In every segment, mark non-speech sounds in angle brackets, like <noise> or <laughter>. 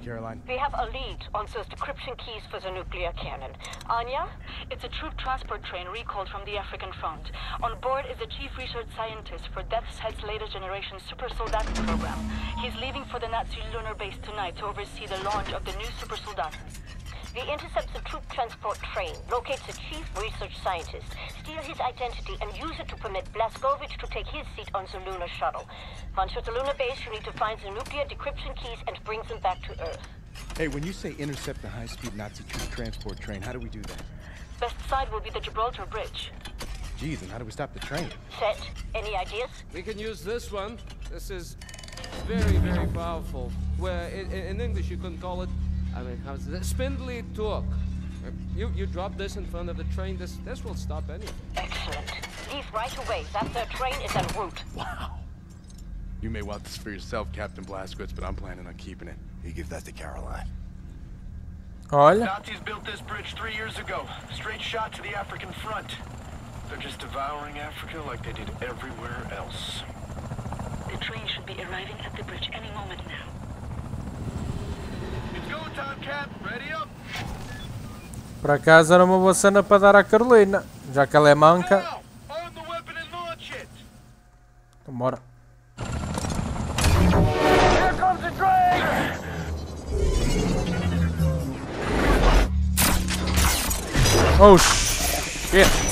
Caroline. We have a lead on those decryption keys for the nuclear cannon. Anya? It's a troop transport train recalled from the African front. On board is the chief research scientist for Death's Head's latest generation super soldaten program. He's leaving for the Nazi lunar base tonight to oversee the launch of the new super soldaten. Transport train, locate the chief research scientist, steal his identity, and use it to permit Blaskovich to take his seat on the lunar shuttle. Once at the lunar base, you need to find the nuclear decryption keys and bring them back to Earth. Hey, when you say intercept the high-speed Nazi troop transport train, how do we do that? Best side will be the Gibraltar Bridge. Geez, and how do we stop the train? Set. Any ideas? We can use this one. This is very, very powerful. Where in, in English you can call it I mean, how's this? Spindly talk. You, you drop this in front of the train, this, this will stop anything. Excellent. Leave right away. That their train is en route. Wow. You may want this for yourself, Captain Blazkowicz, but I'm planning on keeping it. You give that to Caroline. Olha. Nazis built this bridge three years ago. Straight shot to the African front. They're just devouring Africa like they did everywhere else. The train should be arriving at the bridge any moment now. Por acaso era uma boa cena para dar à Carolina, já que ela é manca. Então bora. Oh shit!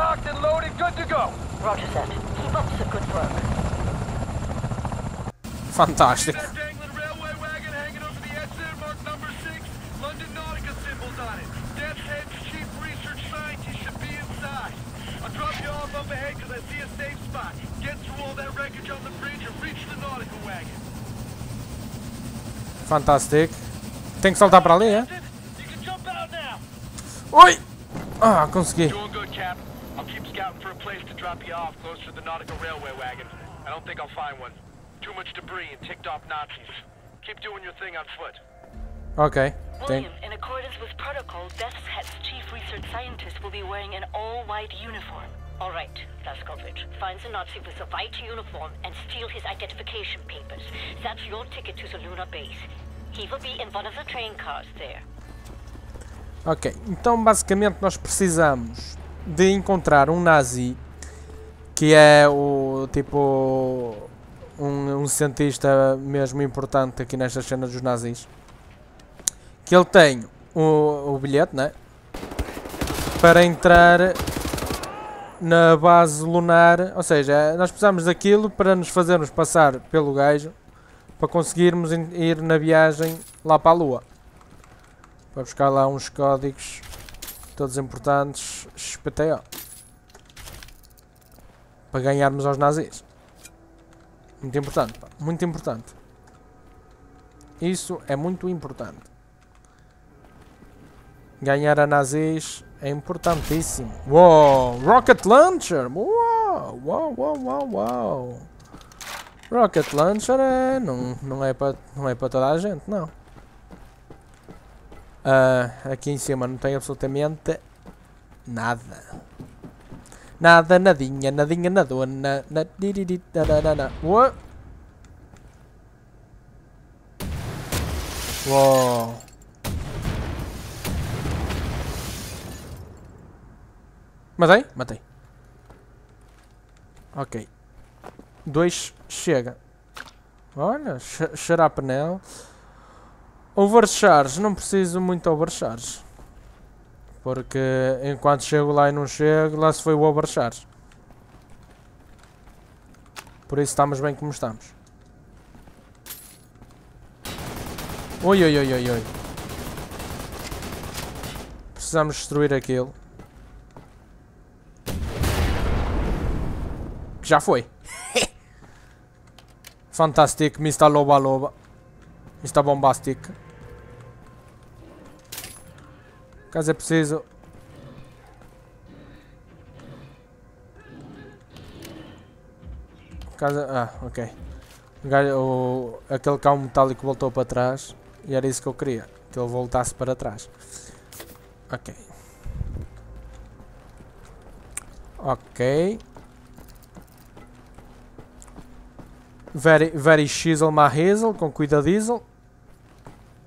Locked and loaded, good to go. Roger that. Keep up the good work. Fantastic. Fantastic. Tem que saltar para ali, é? Oi! Ah, consegui. I'll keep scouting for a place to drop you off close to the nautical railway wagon. I don't think I'll find one. Too much debris and ticked off Nazis. Keep doing your thing on foot. Okay. William, in accordance with protocol, Death's Head's chief research scientist will be wearing an all-white uniform. All right, Blaskovich. Find the Nazi with the white uniform and steal his identification papers. That's your ticket to the lunar base. He will be in one of the train cars there. Ok, então basicamente nós precisamos de encontrar um nazi que é o tipo um, um cientista mesmo importante aqui nesta cena dos nazis que ele tem o, o bilhete, né? Para entrar na base lunar, ou seja, nós precisamos daquilo para nos fazermos passar pelo gajo para conseguirmos ir na viagem lá para a lua. Para buscar lá uns códigos todos importantes SPTO. Para ganharmos aos nazis. Muito importante, pá. muito importante. Isso é muito importante. Ganhar a nazis é importantíssimo. Uou! Rocket Launcher! Uau! Uau, uau, uau, uau! Rocket Launcher é, não, não, é para, não é para toda a gente, não. Uh, aqui em cima não tem absolutamente nada. Nada, nadinha, nadinha, nadona. Na, na, Uou! Uou! Matei? Matei. Ok. Dois chega. Olha, xarapanel. Overcharge. Não preciso muito overcharge. Porque enquanto chego lá e não chego, lá se foi o overcharge. Por isso estamos bem como estamos. Oi, oi, oi, oi, oi. Precisamos destruir aquilo. Já foi. <laughs> Fantastic, Mr. Loba Loba. Mr. Bombastic. Caso é preciso. Caso... Ah, ok. O aquele cão metálico voltou para trás e era isso que eu queria. Que ele voltasse para trás. Ok. Ok. Very, very shizzle my hazel, com diesel.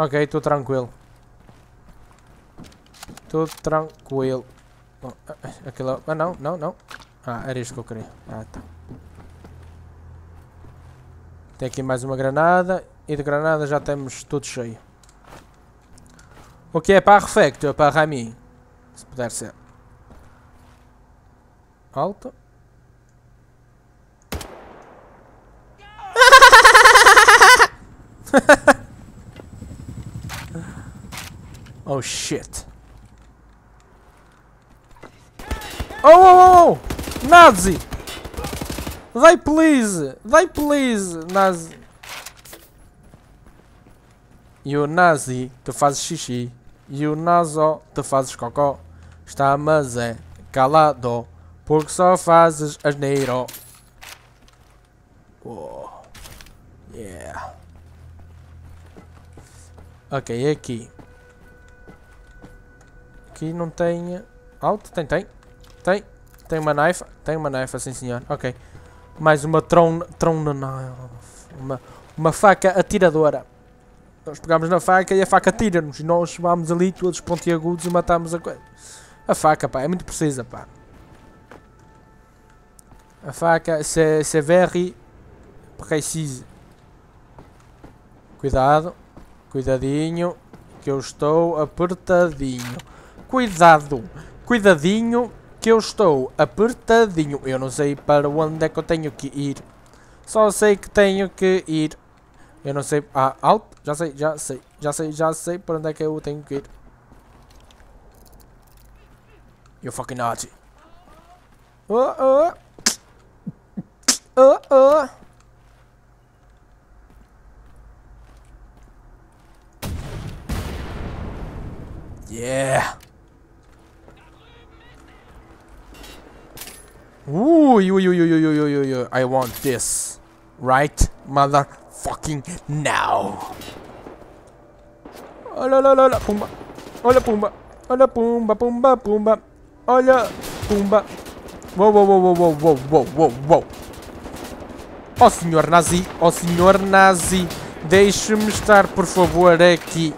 Ok, estou tranquilo. Estou tranquilo. Oh, ah, aquilo... Ah, não, não, não. Ah, era isto que eu queria. Ah, tá. Tem aqui mais uma granada. E de granada já temos tudo cheio. O que é perfeito para mim. Se puder ser. Alto. <laughs> Oh shit. Oh, oh, oh! Nazi! Dai please! Dai please, Nazi! E o Nazi, tu fazes xixi. E o Nazo, tu fazes cocó. Está mas é calado. Porque só fazes asneiro. Oh. Yeah. Ok, aqui. Aqui não tem alto? Tem, tem. Tem. Tem uma knife. Tem uma knife, sim senhor. Ok. Mais uma tron... tron uma, uma faca atiradora. Nós pegamos na faca e a faca tira-nos. E nós vamos ali todos pontiagudos e matamos a coisa. A faca, pá, é muito precisa, pá. A faca, se, se very precise. Cuidado. Cuidadinho. Que eu estou apertadinho. Cuidado. Cuidadinho. Que eu estou apertadinho. Eu não sei para onde é que eu tenho que ir. Só sei que tenho que ir. Eu não sei. Ah, alto. Já sei, já sei. Já sei, já sei para onde é que eu tenho que ir. You fucking naughty. Oh, oh. Oh, oh. Yeah. Ui, ui, ui, ui, ui, ui, ui, I want this. Right motherfucking now. Olha, olha, olha, olha, pumba. Olha, pumba. Olha, pumba, pumba, pumba. Olha, pumba. Uou, uou, uou, uou, uou, uou, uou, uou. Ó oh, senhor nazi, ó oh, senhor nazi. Deixe-me estar, por favor, aqui.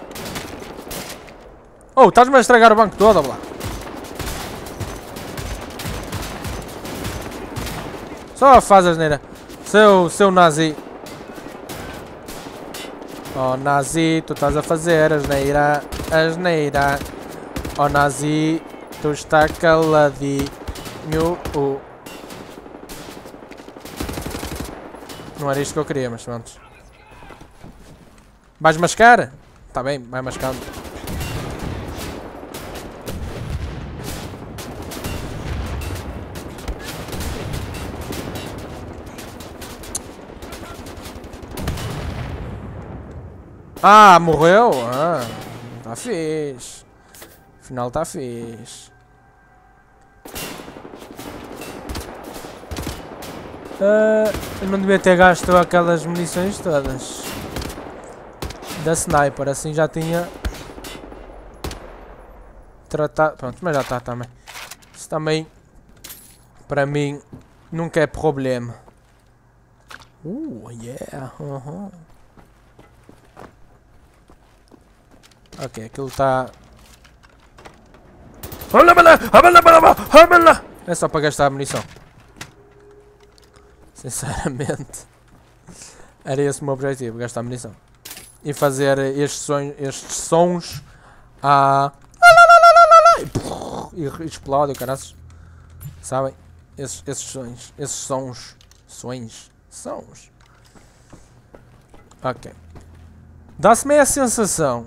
Oh, estás-me a estragar o banco todo, blá. Só faz asneira. Seu, seu nazi. Oh, nazi, tu estás a fazer asneira. Asneira. Oh, nazi, tu está caladinho. Oh. Não era isto que eu queria, mas pronto. Vais mascar? Tá bem, vai mascando. Ah, morreu? Ah, tá fixe. Afinal tá fixe. Ah, eu não devia ter gasto aquelas munições todas. Da sniper, assim já tinha tratado. Pronto, mas já está também. Isso também, para mim, nunca é problema. Uh, yeah. Uhum. Ok, aquilo está. É só para gastar a munição. Sinceramente. Era esse o meu objetivo, gastar munição. E fazer estes sons, estes sons a. e, e explode, caras. Sabem? Esses, esses sons. Esses sons. Sons. Sons. Ok. Dá-se-me a sensação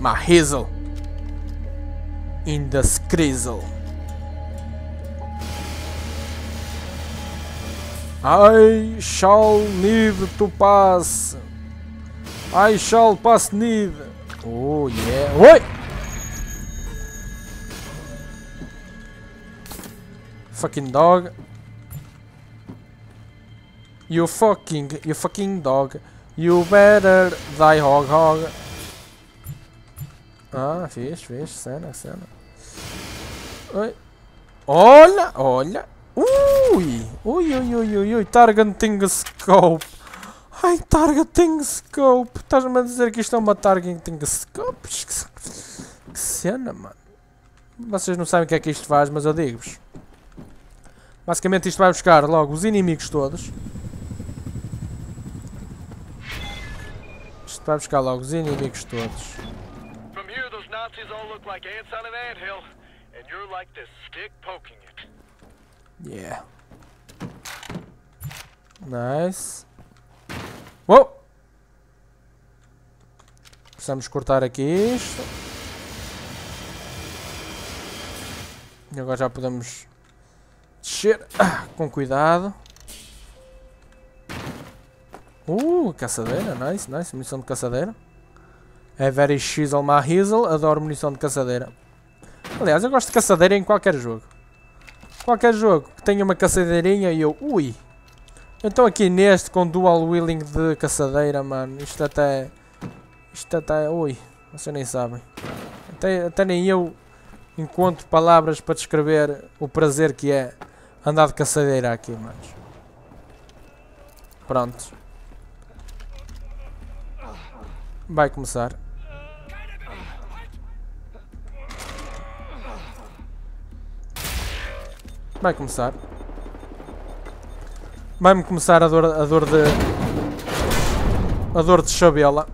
My hizzle. In the skrizzle. I shall need to pass. I shall pass need. Oh yeah. Oi! Fucking dog. You fucking, you fucking dog. You better die hog hog. Ah, fixe, fixe, cena, cena. Oi. Olha, olha. Ui, ui, ui, ui, ui, ui, targeting scope. Ai, targeting scope. Estás-me a dizer que isto é uma targeting scope? Que cena, mano. Vocês não sabem o que é que isto faz, mas eu digo-vos. Basicamente isto vai buscar logo os inimigos todos. Isto vai buscar logo os inimigos todos. Nazis all look like ants on an anthill, and you're like the stick poking it. Yeah. Nice. Uou! Precisamos cortar aqui isto. E agora já podemos descer ah, <coughs> com cuidado. Uh, caçadeira, nice, nice, munição de caçadeira. É very shizzle my hizzle, adoro munição de caçadeira. Aliás, eu gosto de caçadeira em qualquer jogo. Qualquer jogo que tenha uma caçadeirinha e eu, ui. Então aqui neste com dual wheeling de caçadeira, mano, isto até, isto até, ui, vocês nem sabem. Até, até nem eu encontro palavras para descrever o prazer que é andar de caçadeira aqui, manos. Pronto. Vai começar. Vai começar. Vai-me começar a dor, a dor de... A dor de chabela.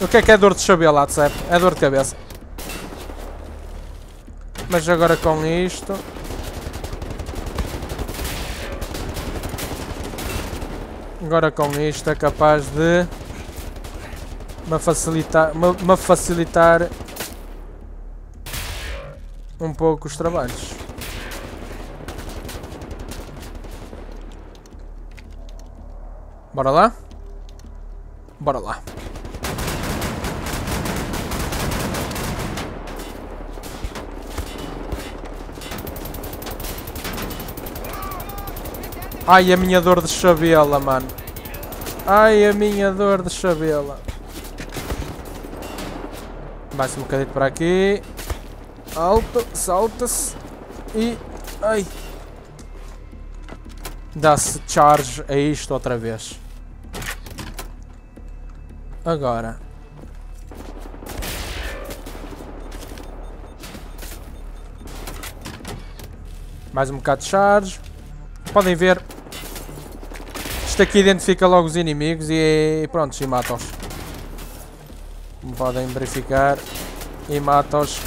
O que é que é dor de chabela, certo? É dor de cabeça. Mas agora com isto... Agora com isto é capaz de... Me facilitar... Me, me facilitar... Um pouco os trabalhos. Bora lá? Bora lá. Ai, a minha dor de chabela, mano. Ai, a minha dor de chabela. Mais um bocadinho para aqui. Alto, salta-se. E... Ai. Dá-se charge a isto outra vez. Agora. Mais um bocado de charge. Podem ver. Isto aqui identifica logo os inimigos e pronto, e mata-os. Como podem verificar. E mata-os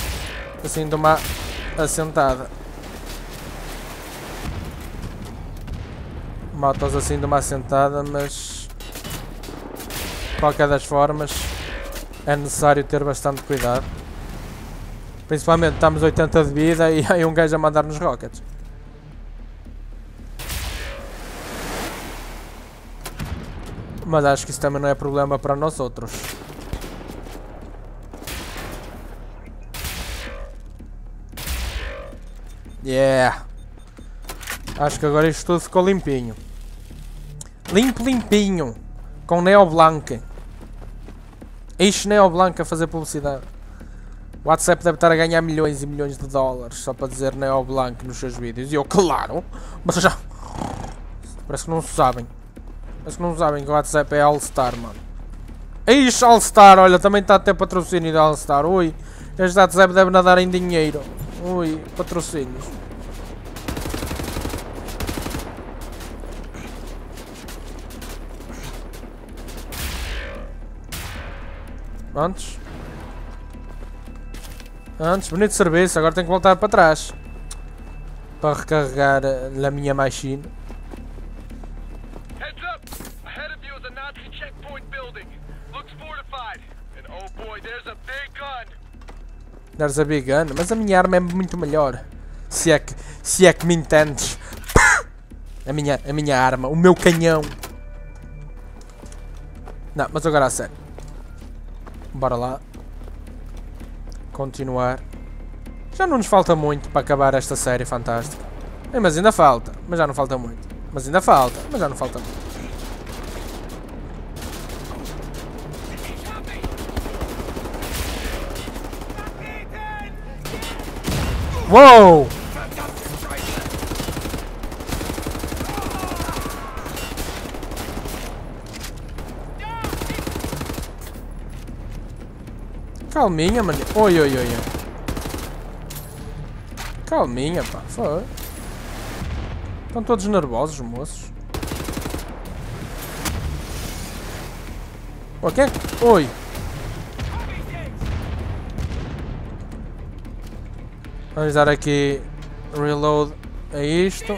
assim de uma assentada. Mata-os assim de uma assentada, mas... De qualquer das formas, é necessário ter bastante cuidado. Principalmente estamos 80 de vida e <laughs> aí um gajo a mandar nos rockets. Mas acho que isso também não é problema para nós outros. Yeah. Acho que agora isto tudo ficou limpinho. Limpo, limpinho. Com Neo Blanc. Ixi, Neo Blanc a fazer publicidade. O WhatsApp deve estar a ganhar milhões e milhões de dólares só para dizer Neo Blanc nos seus vídeos. E eu, claro! Mas já. Parece que não sabem. Parece que não sabem que o WhatsApp é All-Star, mano. Ixi, All-Star, olha, também está a ter patrocínio de All-Star. Ui, este WhatsApp deve nadar em dinheiro. Ui, patrocínios. Antes. Antes, bonito serviço, agora tenho que voltar para trás. Para recarregar a minha machine. Heads up! Ahead of you is a Nazi checkpoint building. Looks fortified. And oh boy, there's a big gun. There's a big gun, mas a minha arma é muito melhor. Se é que, se é que me entendes. A minha, a minha arma, o meu canhão. Não, mas agora a sério. Bora lá. Continuar. Já não nos falta muito para acabar esta série fantástica. É, mas ainda falta. Mas já não falta muito. Mas ainda falta. Mas já não falta muito. Uou! Calminha, mano. Oi, oi, oi, oi. Calminha, pá. Foi. Estão todos nervosos, moços. Ok? Oi. Vamos dar aqui reload a isto.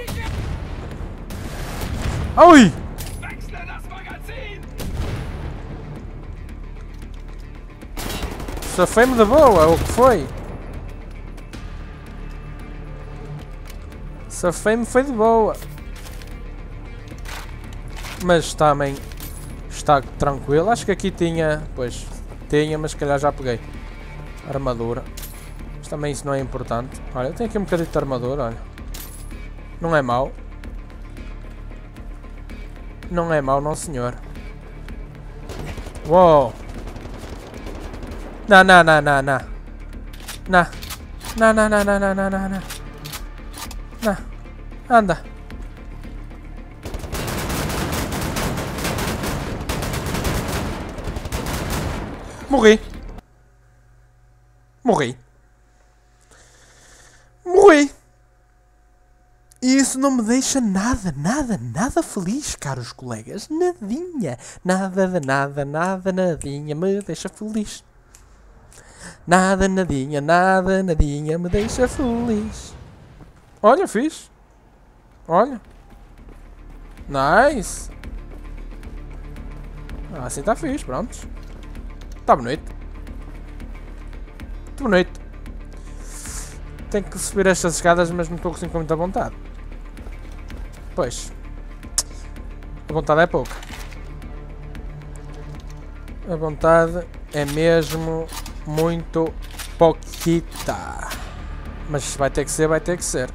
Oi! Safei-me de boa, o que foi? Safei-me foi de boa. Mas também está tranquilo. Acho que aqui tinha, pois, tinha, mas se calhar já peguei. Armadura. Mas também isso não é importante. Olha, tem aqui um bocadinho de armadura, olha. Não é mau. Não é mau, não senhor. Uou! Não, não, não, não, não. Não. Não, não, não, não, não, não, não, não. Não. Anda. Morri. Morri. Morri. E isso não me deixa nada, nada, nada feliz, caros colegas. Nadinha. Nada nada, nada, nadinha me deixa feliz. Nada, nadinha, nada, nadinha me deixa feliz. Olha, fiz. Olha. Nice. Ah, assim tá fixe, pronto. Tá bonito. Tá bonito. Tenho que subir estas escadas, mas não estou assim com muita vontade. Pois. A vontade é pouca. A vontade é mesmo muito pouquita. Mas vai ter que ser, vai ter que ser.